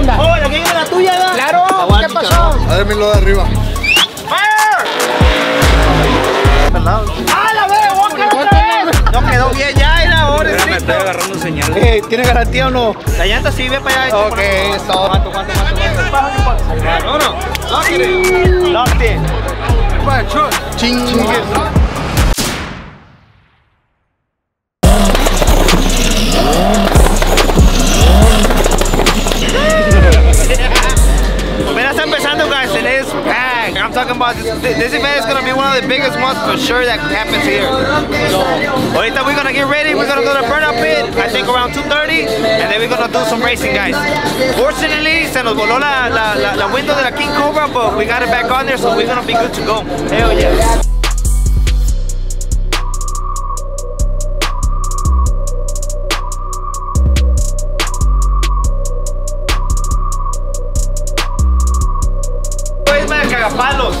onda? Oh, la que es la tuya, ¿verdad? Claro, ¿qué pasó? A ver, mi lo de arriba. ¡Ah, la veo! ¡Walker otra vez! No quedó bien ya, era ahora Me estoy agarrando señal. Eh, ¿Tiene garantía o no? La llanta sí, ve para allá. Ok, eso. ¿Cuánto, cuánto, cuánto? No, no. No, quiere. Locked in. Chingue. This, this event is gonna be one of the biggest ones for sure that happens here. So, ahorita we're gonna get ready. We're gonna go to burnout pit. I think around 2:30, and then we're gonna do some racing, guys. Fortunately, se nos voló la, la, la, la window de la King Cobra, but we got it back on there, so we're gonna be good to go. Hell yeah. Pues, man, cagapalos.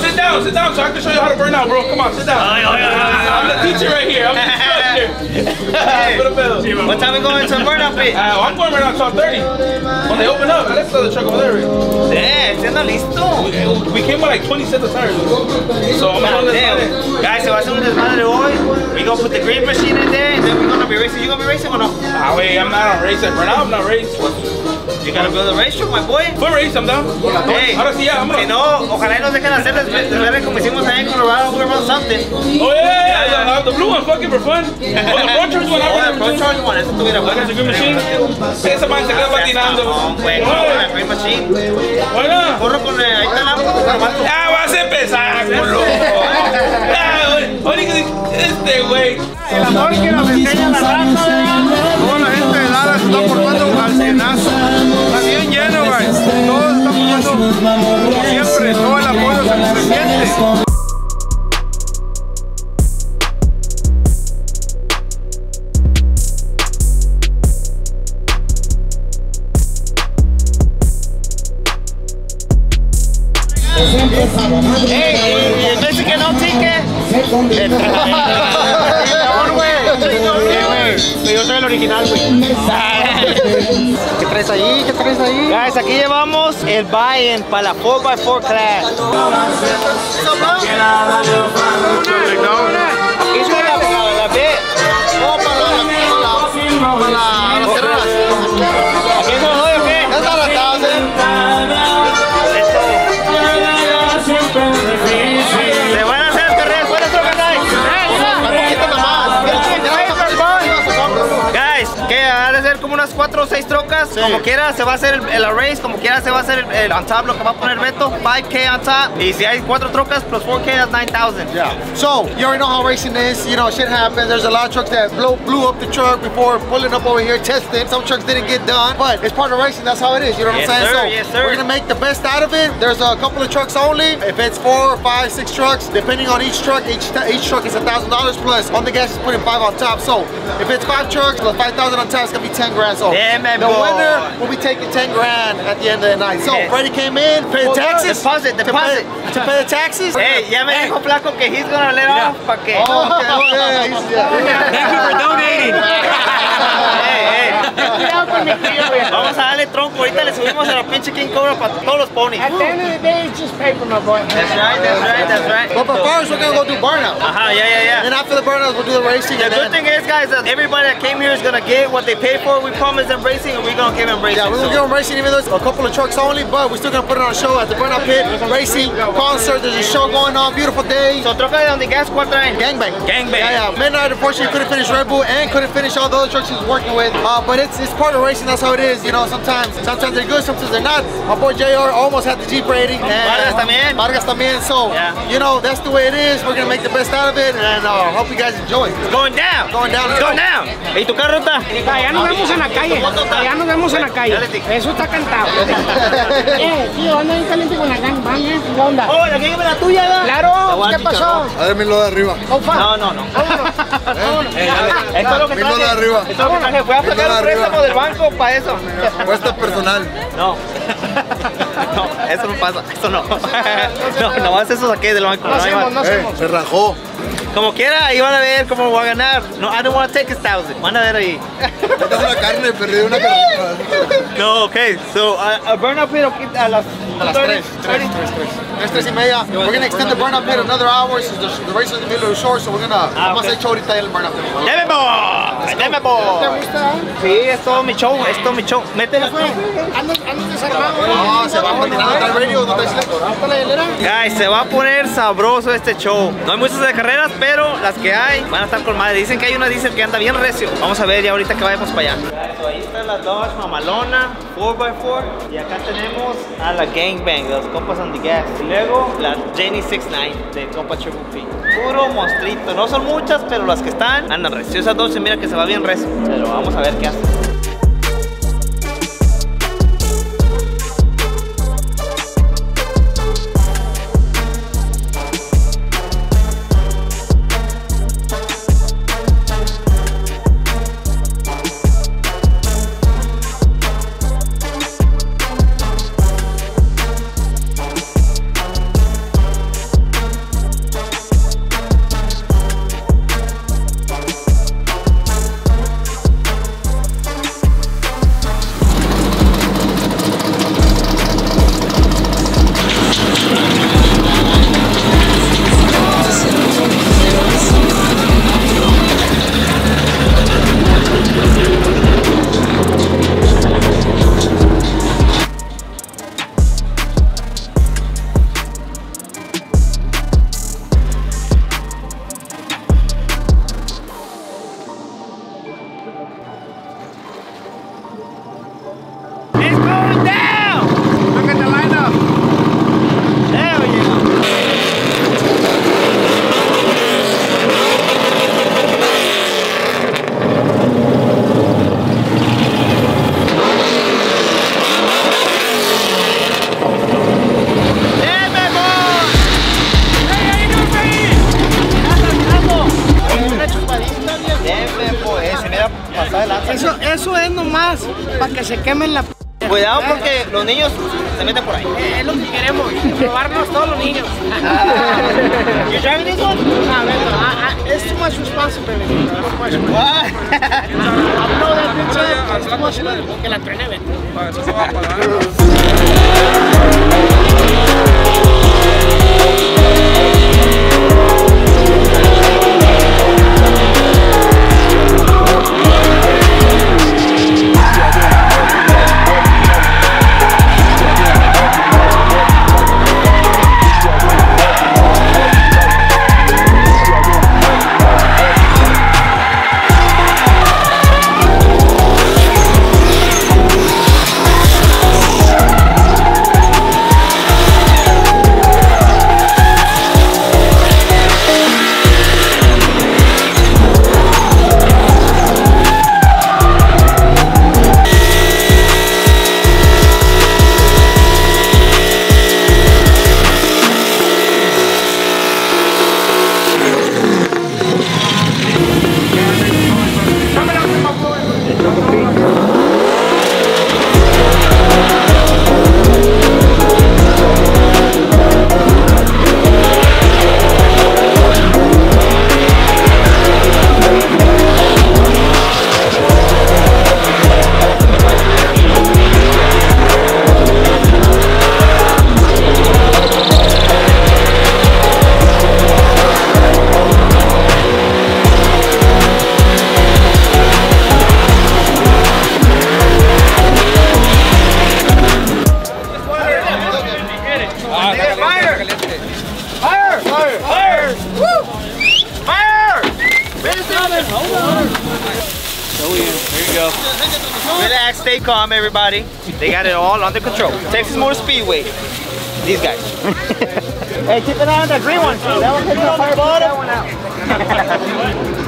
Sit down, sit down so I can show you how to burn out, bro. Come on, sit down. I'm the teacher right here. I'm the instructor. A pedal. What time we going to burnout pit? Uh, I'm going right now till 30. When they open up, let's sell the truck over there. Yeah, ¿se anda listo? We came with like 20 sets of tires. So I'm gonna Damn. Guys, se va a hacer un desmadre hoy. We gonna put the green machine in there, and then we're gonna be racing. You gonna be racing or no? Ah, wait, I'm not on race. Burn out, I'm not race. You gotta build a racetrack, my boy. Fue race, I'm down. Hey, Ahora sí, ya, si vámonos. no, ojalá y nos dejen hacer desmadre como hicimos allá en Colorado. We're on something. Oh, yeah, yeah, yeah. yeah. The blue one, fucking for fun. Oh, the Pro Charge one, I the Pro Charge one, estuviera Look bueno. at the green machine. Esa man se queda patinando. No, güey, no, la machine. Bueno. Corro con, eh, ahí está la. Ya vas a empezar, culo. Oye, que este güey. El amor que nos enseña la raza, Toda la gente de Dallas está formando siempre, todo el apoyo se siente. in para 4x4 class. Como quiera se va a hacer el, el race, como quiera se va a hacer el, el on top, lo que va a poner Beto. 5K on top. Y si hay 4 trocas plus 4K, that's 9,000. Yeah. So, you already know how racing is. You know, shit happens. There's a lot of trucks that blow, blew up the truck before pulling up over here, testing. Some trucks didn't get done, but it's part of racing. That's how it is. You know what Yes, I'm saying? sir. So, Yes, sir. we're gonna make the best out of it. There's a couple of trucks only. If it's four, five, six trucks, depending on each truck, each each truck is a thousand dollars plus. On the gas is putting five on top. So, if it's five trucks plus five thousand on top, it's gonna be ten grand. So, Yeah, man, the boy. winner will be taking ten grand at the end of the night. So. Freddie came in, paid the taxes. Deposit, To deposit. pay, to pay the taxes. Hey, ya me dijo Flaco que he's gonna let off para que. Oh, okay, oh, he's- yeah. Thank you for donating. hey, hey. Vamos a darle tronco. Ahorita le subimos a la pinche King Cobra para todos los ponies. At the end of the day, it's just paper, my boy. That's right, that's right, that's right. But but first, we're gonna go do burnout. Ajá, yeah, yeah, yeah. And after the burnout, we'll do the racing. The and good then, thing is, guys, that everybody that came here is gonna get what they paid for. We promised them racing, and we're gonna give them racing. yeah, we're gonna so- give them racing, even though it's a couple of trucks only, but we're still gonna put it on a show at the burnout pit, racing, concert. There's a show going on, beautiful day. So, troca de donde gas, ¿cuál traen? Gangbang. Gangbang. Yeah, yeah. Midnight, unfortunately, couldn't finish Red Bull and couldn't finish all the other trucks he was working with. Uh, but it's it's part of racing. That's how it is. You know, sometimes sometimes they're good, sometimes they're not. My boy Jr. almost had the Jeep rating. And Vargas también. Vargas también. So Yeah. you know that's the way it is. We're gonna make the best out of it, and uh, hope you guys enjoy. Going down. Going down. Going down. ¿Y tu carro está? Allá nos vemos en la calle. Allá nos vemos en la calle. Eso está cantado. eh, tío, anda bien caliente con la gangbang, ¿eh? ¿Qué onda? Oh, la que la tuya, ¿verdad? Claro, ¿qué pasó? A ver, mi lo de arriba. Ofa. No, no, no. Vámonos. Esto es lo que traje. arriba. Esto es lo que traje. Voy a sacar préstamo del banco para eso. Puesta personal. No. No, eso no pasa. Eso no. No, nomás eso saqué del banco. No hacemos, no hacemos. se rajó. Como quiera, ahí van a ver cómo voy a ganar. No, I don't want to take a thousand. Van a ver ahí. Esta es una carne, perdí una carne. No, okay. So, uh, a burn-up hit aquí a las... A las 3, 3, 3, 3. 3, 3 y media. We're gonna extend the burn up pit another hour since the, the race is in the middle of the short, so we're gonna, vamos a hacer show ahorita el burn up pit. ¡Deme boy! ¡Deme boy! Sí, es todo mi show, es todo mi show. Métela. Andas, andas desarmado, No, se va patinando el radio, no traes ¿Hasta la hielera? Guys, se va a poner sabroso este show. No hay muchas de carreras, pero las que hay van a estar con madre. Dicen que hay una diésel que anda bien recio. Vamos a ver ya ahorita que vayamos para allá. ahí está la Dodge Mamalona 4x4. Y acá tenemos a la Gangbang de los compas on the gas. Y luego la Jenny 69 de compa Triple P. Puro monstruito. No son muchas, pero las que están andan recio. Esa Dodge mira que se va bien recio. Pero vamos a ver qué hace. Se meten por ahí. Es lo que queremos, robarnos todos los niños. You driving this one? Ah, Beto, ah, ah, it's too much responsibility. No that uh, it's too much money. Que la truene, Beto. everybody. They got it all under control. Texas Motor Speedway. These guys. hey, keep an eye on that green one. That one takes the fire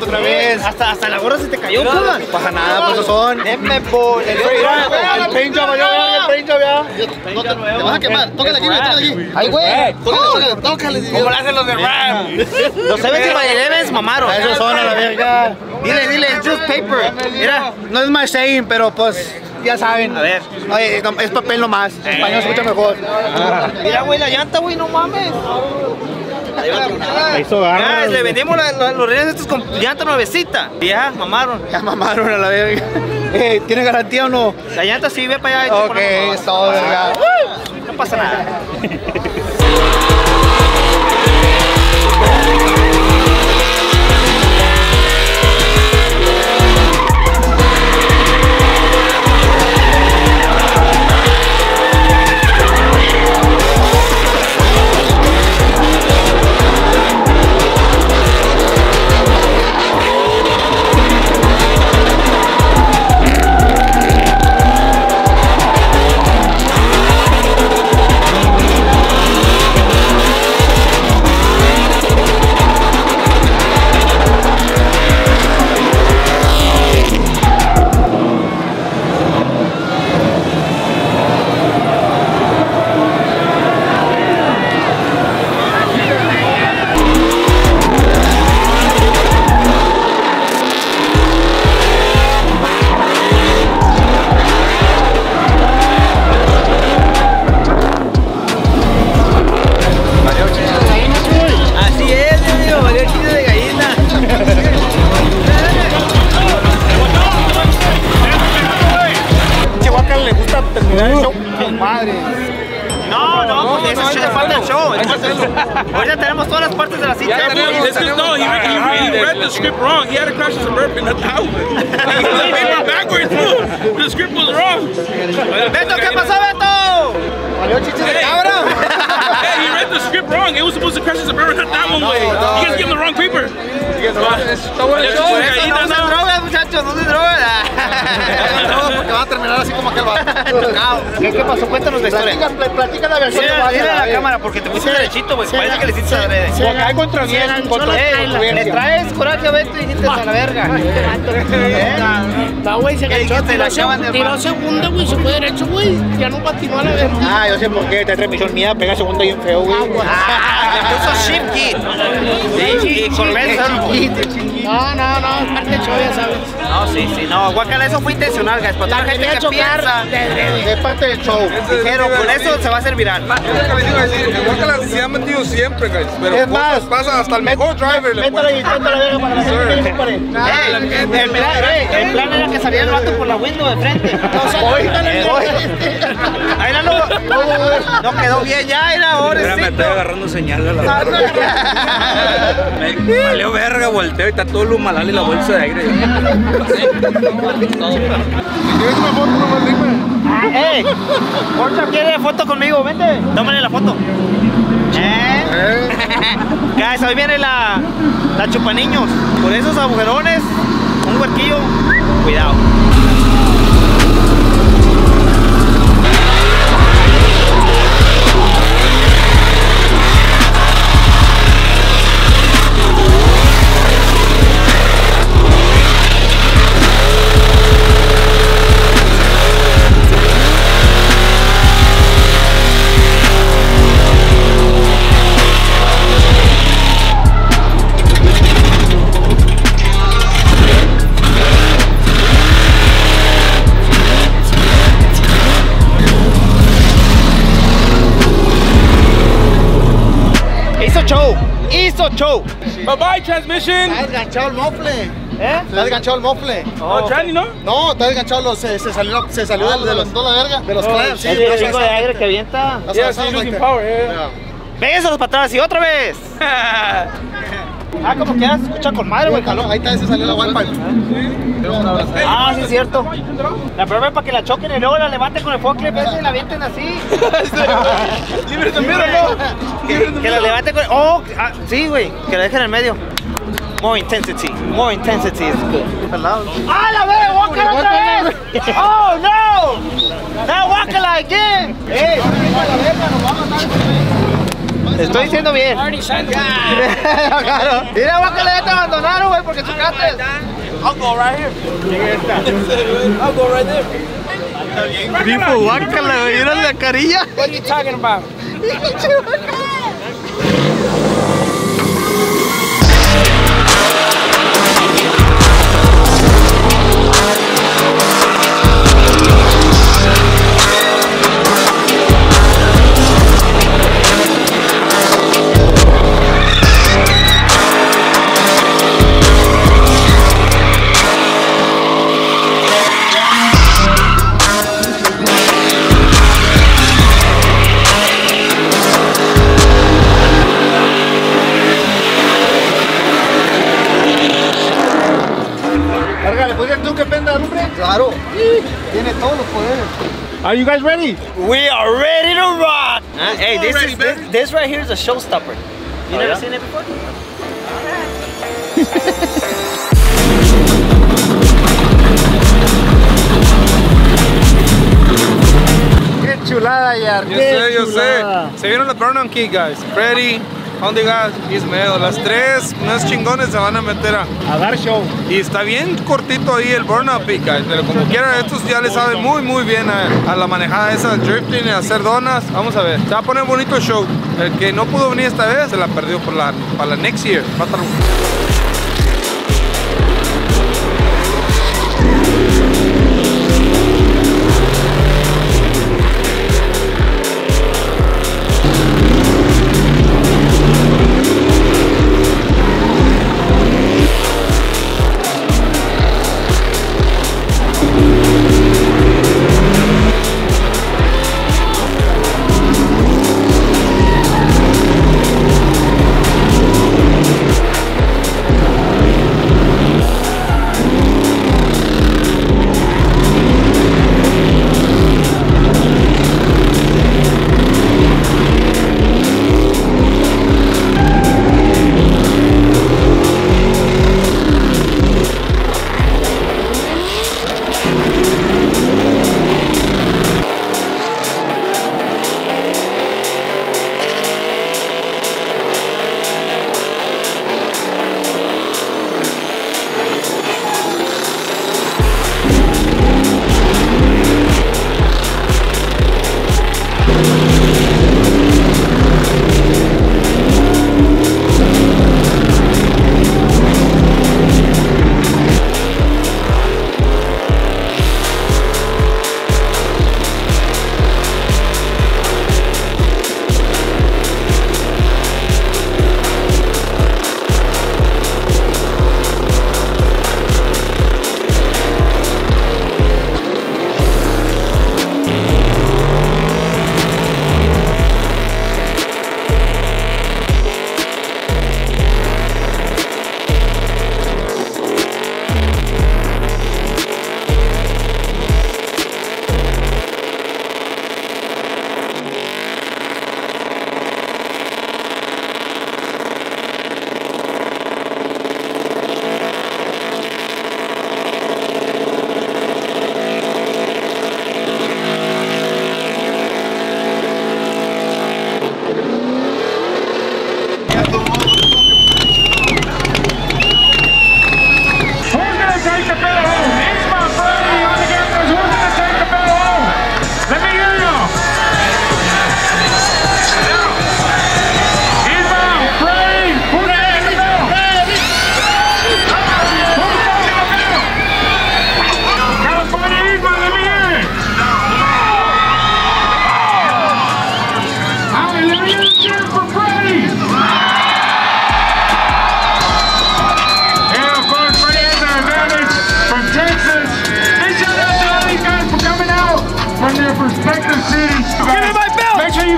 otra vez. Hasta, hasta la gorra se te cayó, cabrón. No pasa nada, pues esos son. Denme por el El paint job, ya, el paint job, ya. Te vas a quemar. Tócale aquí, tócale aquí. Ay, güey. Tócale, tócale. ¿Cómo lo hacen los de Ram? Los 70 by 11 mamaron. Esos son a la verga. Dile, dile, it's just paper. Mira, No es my saying, pero pues ya saben. A ver. Oye, no, es papel nomás. En español se escucha mejor. mira, güey, la llanta, güey, no mames. Hizo garra. Le vendimos la- la- los rines estos con llanta nuevecita. Y ya, mamaron. Ya mamaron a la verga. Eh, ¿Tiene garantía o no? La llanta sí, ve para allá. Ok, es todo, verga. No pasa nada. the power. supposed to crash the Suburban, that one way. You guys gave him the wrong paper. No se muchachos, no se drogan. No, porque va a terminar así como aquel. ¿Qué, ¿Qué pasó? Cuéntanos la historia. Platica, platica la versión de Mira, la ver. cámara porque te fuiste derechito, güey. Parece que le hiciste adrede. Porque hay la Tyler. le traes coraje a Beto y dijiste a la verga. No, güey, se ¿Qué enganchó, dijiste? tiró, La acaban de seg- tiró armar. segunda, güey, se fue derecho, güey. Ya no patinó a la verga. Ah, yo sé por qué. Esta transmisión mía pega segunda bien feo, güey. Puso ship kit. Sí, y Corvette. No, no, no, parte show, ya sabes. No, sí, sí, no. Guacala, eso fue intencional, guys. Para toda la gente que chocar piensa. Es parte del show. Dijeron, con eso se va a hacer viral. Guacala se ha metido siempre, guys. Pero Es más, pasa hasta el mejor driver. le Métala puede- y métala la verga para la gente que el, plan, era que saliera el vato por la window de frente. Hoy, hoy. Ahí lo, no quedó bien ya, era ahora sí. agarrando señal a la Me valió verga, volteo y está todo el humalal y la bolsa de aire. ¡Ey! Porta quiere foto conmigo, vente. Tómale la foto. ¿Eh? Guys, hoy viene la, la chupaniños. Por esos agujerones, un huerquillo, cuidado. Hizo show. Bye bye, transmission. Está desganchado el mofle. ¿Eh? Está desganchado el mofle. Oh, tranny, no? No, está desganchado, los- se, se salió, se salió de, de los, de la verga. De los clamps, sí. Es pero el de aire que avienta. Yeah, power, yeah. Vénganselos para atrás y otra vez. Ah, como quieras, escucha con madre, güey, calor. Ahí está, se salió la wipe pipe. Ah, sí, es cierto. La prueba es para que la choquen y luego la levanten con el forklift ese y la avienten así. The middle, no? Que, que la levanten con. Oh, ah, sí, güey. Que la dejen en el medio. More intensity. More intensity is good. ¡Ah, la vez! ¡Walker otra vez! ¡Oh, no! ¡Now Walker again! ¡Ey! Estoy diciendo bien. Claro. Mira, Walker, ya te abandonaron, güey, porque chocaste. I'll go right here. I'll go right there. Tipo, le dieron la carilla. What are you talking about? Are you guys ready? We are ready to rock. Huh? Hey, this is this, this right here is a showstopper. You oh, never seen it before? Qué chulada, Yar. Yo qué sé, yo chulada. sé. Se vieron los Burn On Key, guys. Freddy, Only Gas, Ismael. Las tres, unos chingones se van a meter a. A dar show. Y está bien cortito ahí el Burn Up Peak, guys. Pero como quiera, estos ya le saben muy, muy bien a, a la manejada esa drifting y hacer donas. Vamos a ver. Se va a poner bonito el show. El que no pudo venir esta vez se la perdió por la, para la next year. Va a estar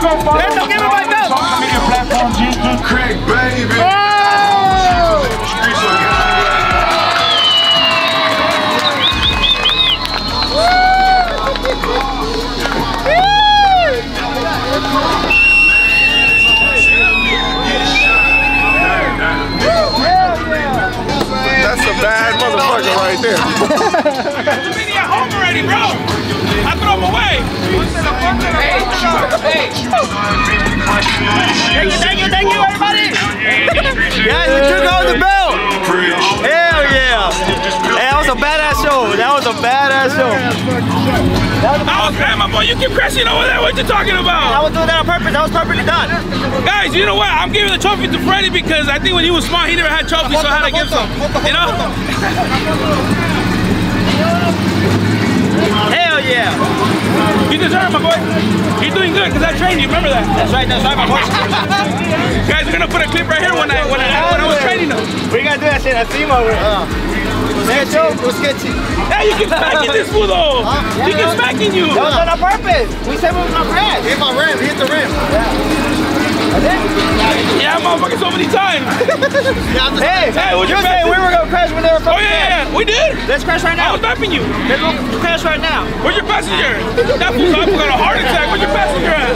Eita, alguém vai Thank you, thank you, thank you, everybody! Guys, we took out the belt! Hell yeah! Hey, that was a badass show. That was a badass show. I was mad, my boy. You keep crashing over there. What you talking about? I was doing that on purpose. That was perfectly done. Guys, you know what? I'm giving the trophy to Freddie because I think when he was small, he never had trophies, so I had to give some. You know? Hell yeah! You deserve it, my boy. You're doing good because I trained you. Remember that? That's right, that's right, my boy. Guys, we're gonna put a clip right here when I when I, when I was training them. We gotta do that shit at SEMA. That show was uh, sketchy. Hey, you keep smacking this fool though. He keeps smacking you. That was done on purpose. We said we was gonna crash. Hit my rim, hit the rim. Yeah, motherfucker, so many times. Hey, Hey, what's you your said we were gonna crash when they were oh, fucking Oh, yeah, yeah, yeah. We did. Let's crash right now. I was mapping you. Let's go crash right now. Where's your passenger? That fool's up got a heart attack. Where's your passenger at?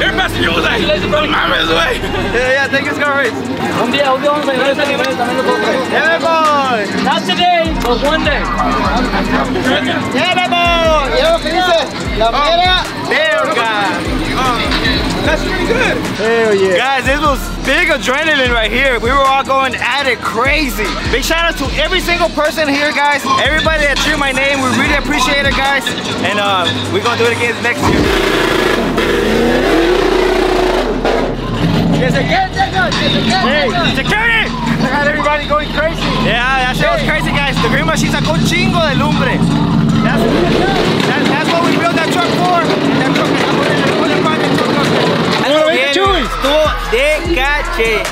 Your passenger was like, I'm miles away. Yeah, yeah, take us go race. Un día, un día vamos a llegar a este nivel también nosotros. Yeah, boy. Not today, but one day. Yeah, boy. ¿Y lo que dice? La mera verga. That's pretty good. Hell yeah. Guys, this was big adrenaline right here. We were all going at it crazy. Big shout out to every single person here, guys. Everybody that cheered my name, we really appreciate it, guys. And uh, we're gonna do it again next year. Hey, security! I got everybody going crazy. Yeah, that shit was crazy, guys. The green machine sacó un chingo de lumbre. That's, that- that's what we built that truck for. That truck Che.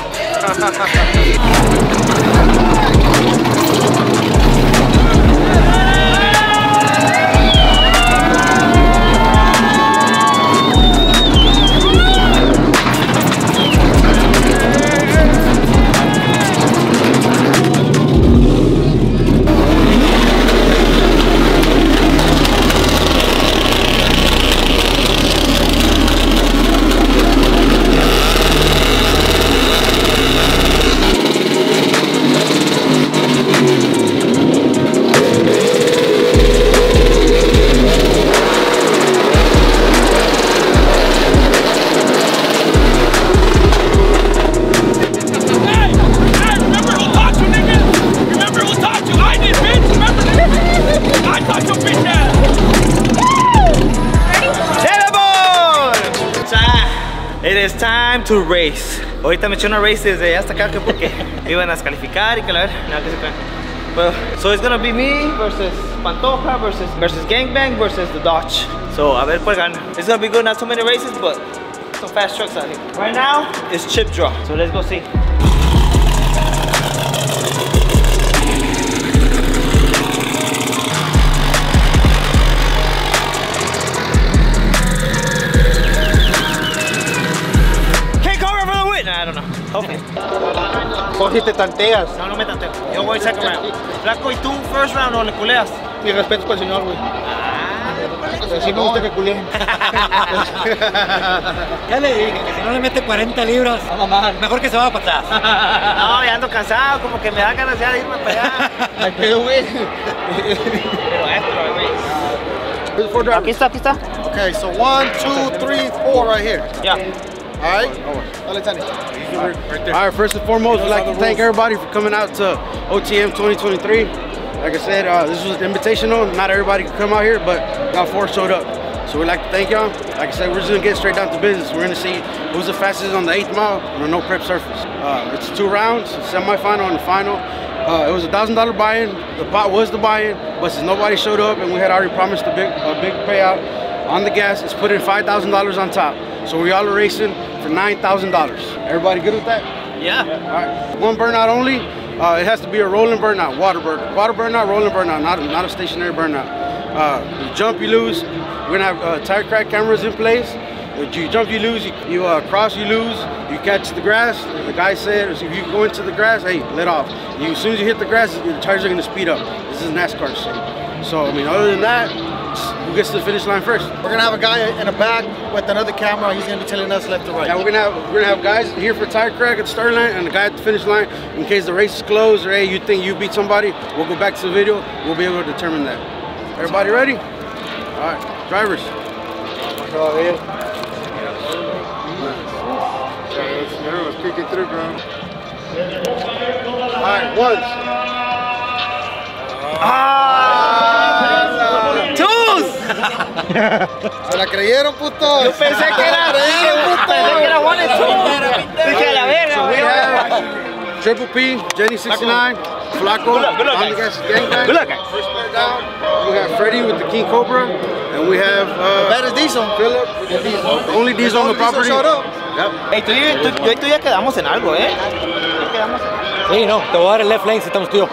To race. Ahorita me eché una race desde hasta acá que porque iban a descalificar y que la ver. Well, so it's gonna be me versus Pantoja versus versus Gangbang versus the Dodge. So a ver cuál gana. It's gonna be good, not too many races, but some fast trucks out here. Right now, it's chip draw. So let's go see. I don't know. Hopefully. Jorge, te tanteas. No, no me tanteo. Yo voy second round. Flaco, ¿y tú first round o le culeas? Mi respeto para el señor, güey. Pero sí me gusta que culeen. Ya le dije que si no le mete 40 libras, mejor que se vaya para atrás. No, ya ando cansado, como que me da ganas ya de irme para allá. Ay, pedo, güey. Pero esto, güey. Aquí está, aquí está. Okay, so one, two, three, four right here. Ya. All right? Dale, Tani. All right, first and foremost, we'd like to thank everybody for coming out to OTM 2023. Like I said, uh, this was an invitational. Not everybody could come out here, but got four showed up. So we'd like to thank y'all. Like I said, we're just gonna get straight down to business. We're gonna see who's the fastest on the eighth mile on a no prep surface. Uh, it's two rounds, semifinal and the final. Uh, it was a thousand dollar buy-in. The pot was the buy-in, but since nobody showed up and we had already promised a big, a big payout on the gas, it's putting five thousand dollars on top. So we all are racing for nine thousand dollars. Everybody good with that? Yeah. All right. One burnout only. Uh, it has to be a rolling burnout, water burn, water burnout, rolling burnout, not a, not a stationary burnout. Uh, you jump, you lose. We're gonna have uh, tire crack cameras in place. If you jump, you lose. You, you uh, cross, you lose. You catch the grass. The guy said if you go into the grass, hey, let off. You, as soon as you hit the grass, the tires are gonna speed up. This is NASCAR shit. So I mean, other than that, who gets to the finish line first? We're gonna have a guy in the back with another camera. He's gonna be telling us left to right. Yeah, we're gonna have we're gonna have guys here for tire crack at the starting line and the guy at the finish line in case the race is closed or hey you think you beat somebody. We'll go back to the video. We'll be able to determine that. Everybody ready? All right, drivers. Everyone's peeking through, bro. All right, ones. ¡Twos! Ah! ¿Se la creyeron, puto? Yo pensé que era pensé que era one and two. Dije a la verga, Triple P, Jenny 69, Flaco, Good luck, good luck, on the guys. gas gangbang. Good luck, guys. First player down. We have Freddie with the King Cobra, and we have uh, That is diesel. Philip the only diesel on the Diesel property. showed up. Yep. Ey, tú, y- tú, yo y tú ya quedamos en algo, ¿eh? Ya quedamos en algo. Sí, no, te voy a dar el left lane si estamos tú y yo.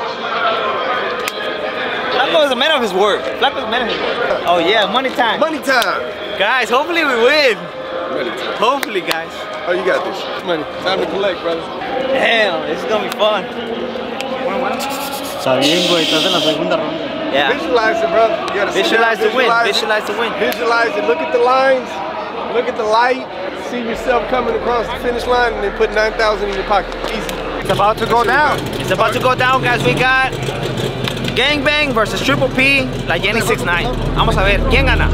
Flaco is a man of his word. Flaco is a man of his word. Oh yeah, money time. Money time. Guys, hopefully we win. Hopefully, guys. Oh, you got this. Money. Time to collect, brother. Damn, this is gonna be fun. Está bien, güey, estás en la segunda ronda. Yeah. Visualize it, brother. You gotta Visualize the win. visualize. Visualize the win. Visualize it. Look at the lines. Look at the light. See yourself coming across the finish line and then put 9,000 in your pocket. Easy. It's about to go down. It's about to go down, guys. We got Gangbang versus Triple P, la Jenny 69. Vamos a ver, ¿quién gana?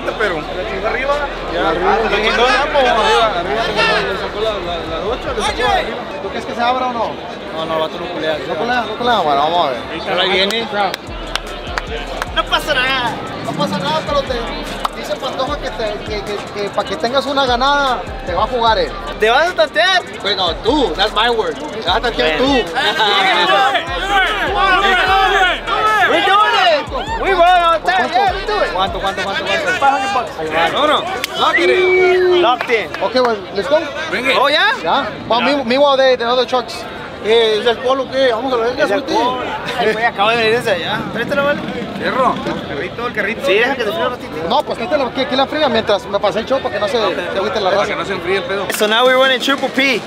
Pero. arriba? Ya, arriba. Le chingó arriba, arriba le sacó la, la, la ocho, le sacó arriba. ¿Tú crees que se abra o no? No, no, va a tu nuclear. ¿No colea? ¿No? Bueno, vamos a ver. Ahora viene. No pasa nada. No pasa nada, pero te dice Pantoja que, te, que, que, que para que tengas una ganada te va a jugar él. ¿Te vas a tantear? Pues no, tú, that's my word. Te vas a tantear tú. We're doing it. We run on time. Yeah, we do it. ¿Cuánto, cuánto, cuánto, cuánto? 500 bucks. No, no. Lock it in. Locked in. Okay, well, let's go. Bring it. Oh, yeah? Yeah. Well, me, meanwhile, the, the other trucks. Eh, ¿Es el polo qué? Vamos a ver qué Es el polo. Güey, acabo de venir desde allá. Préstalo, vale. Fierro. El carrito, el carrito. Sí, deja que te fríe un ratito. No, pues quítale aquí, aquí la fría mientras me pasé el show para que no se, se agüite la Para que raza. no se enfríe el pedo. So now we're running Triple P.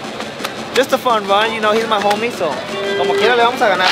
Just a fun run, you know, he's my homie, so como quiera le vamos a ganar.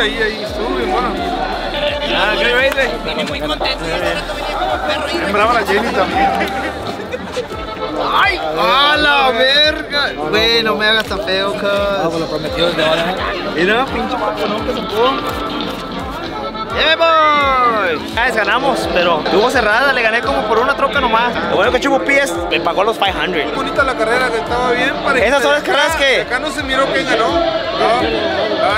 Ahí, ahí. Estuvo bien buena. Ah, ¿qué dice? Bien brava la Jenny también. ¡Ay! ¡A la verga! Güey, no me hagas tan feo, cuz. lo prometido desde ahora. Mira, pinche no que sacó. ¡Yeah, boy! Guys, ganamos, pero estuvo cerrada, le gané como por una troca nomás. Lo bueno que Chupo Pies me pagó los 500. Muy bonita la carrera, que estaba bien. Esas son las carreras que- Acá no se miró quién ganó.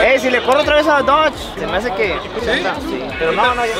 Ey, si le corro otra vez a Dodge, se me hace que. ¿Sí? Sí, pero no, no, ya.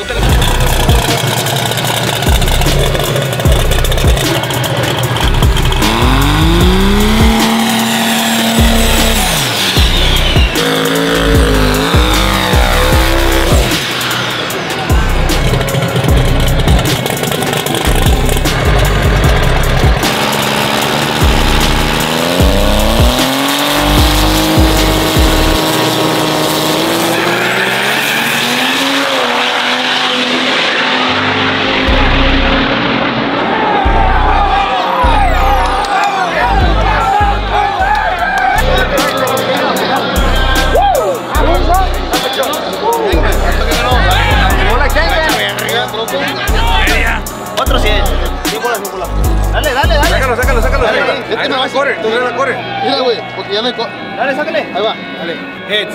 Corre, tú no la corre. Mira, güey, porque ya me... co- Dale, sácale. Ahí va. Dale. Heads.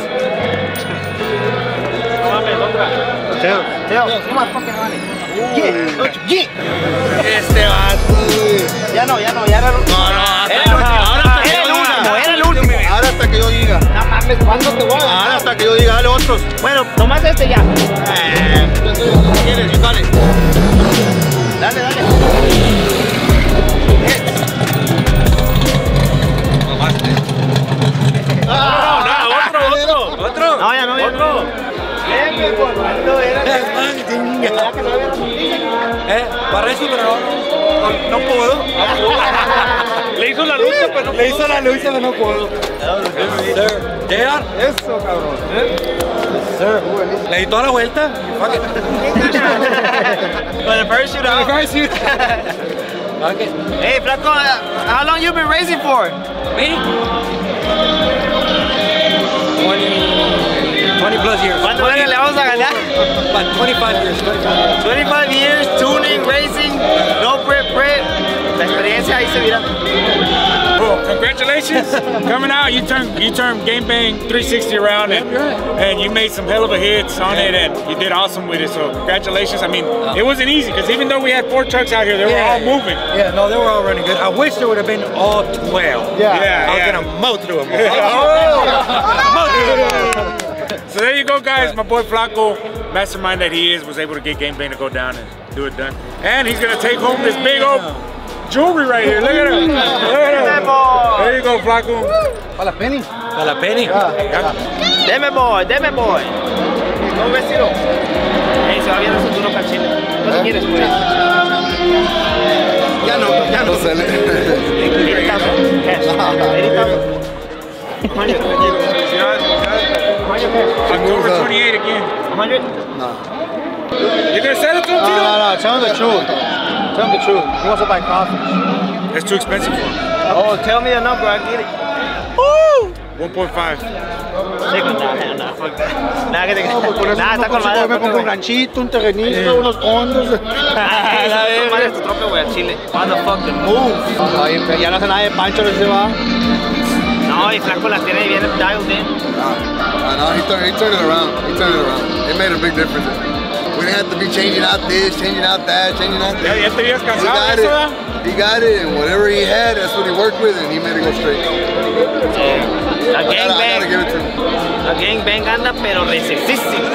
No mames, otra. Teo, come on, fucking run it. Este vato. Ya no, ya no, ya era el último. No, no, Era el último. ahora Era el último, era el último. Ahora hasta que yo diga. No mames, ¿cuándo te voy a Ahora hasta que yo diga, dale otros. Bueno, nomás este ya. ¿Quieres? Yo dale. Dale, dale. otro, otro. Otro. No, ya no, ya no. Siempre por cuando era ¿Verdad que no? Eh, para eso, pero no, no puedo. Le hizo la lucha, pero no Le hizo la lucha, pero no puedo. JR. Eso, cabrón. Sir. Le di toda la vuelta. Fuck it. For the first shootout. Fuck it. Hey, Flaco, how long you been racing for? Me? 20, 20 plus years. ¿Cuánto verga le vamos a ganar? About 25 years. 25. 25 years, tuning, racing, no. La experiencia ahí se mira. Bro, congratulations. Coming out, you turned you turned Game Bang 360 around and, and you made some hell of a hits on it and you did awesome with it. So congratulations. I mean, it wasn't easy because even though we had four trucks out here, they were all moving. Yeah, no, they were all running good. I wish there would have been all 12. Yeah, I was yeah. gonna mow through them. So there you go, guys. My boy Flaco, mastermind that he is, was able to get Game Bang to go down and do it done. And he's gonna take home this big old jewelry right here. Look at him. Look at him. There you go, Flaco. Para la penny. A la penny. Deme boy, deme boy. No vestido. Ey, se va el futuro para Chile. ¿Cuánto quieres, pues? Ya no, ya no sale. 80,000. Cash. 80,000. Hundred. October 28 again. 100? You're gonna sell it to him, No, Tito? no, no, tell him the truth. Tell him the truth. He wants to buy coffee. That's too expensive for him. Oh, tell me a number, I'll get it. 1.5. Que te está. Me pongo un ranchito, un terrenito, unos condos. Ah, madre tu güey, Chile. Move. Ay, ya no hace nada de Pancho, no se va. No, y Flaco las tiene bien dialed in. No, he turned, he turned it around. He turned it around. It made a big difference. We didn't have to be changing out this, changing out that, changing out that. ya te habías He cansado got de eso, ¿verdad? it. He got it, and whatever he had, that's what he worked with, and he made it go straight. La I gotta, I gotta gangbang. give it to him. La gangbang anda, pero recesísima.